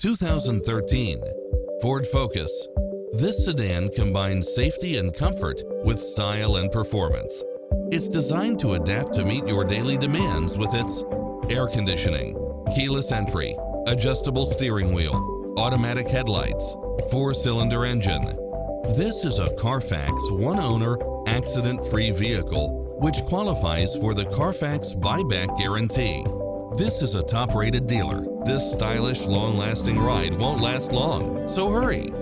2013 Ford Focus. This sedan combines safety and comfort with style and performance. It's designed to adapt to meet your daily demands with its air conditioning, keyless entry, adjustable steering wheel, automatic headlights, four-cylinder engine. This is a Carfax one-owner, accident-free vehicle which qualifies for the Carfax buyback guarantee. This is a top-rated dealer. This stylish, long-lasting ride won't last long, so hurry!